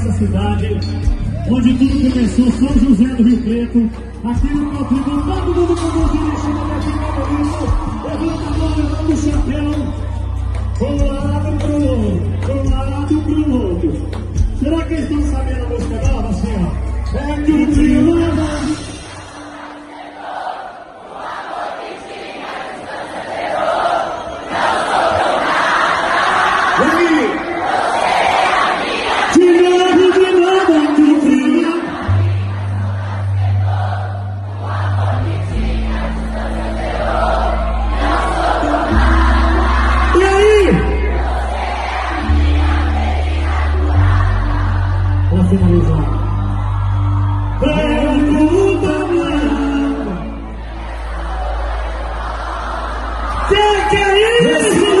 nossa cidade, onde tudo começou, São José do Rio Preto, aqui no meu todo mundo com o direitinho daqui, meu amigo, levanta a levanta o chapéu, de um lado pro outro, de um lado pro outro. Será que eles estão sabendo a música nova, senhor? É que o tribo 白牡丹。点点雨。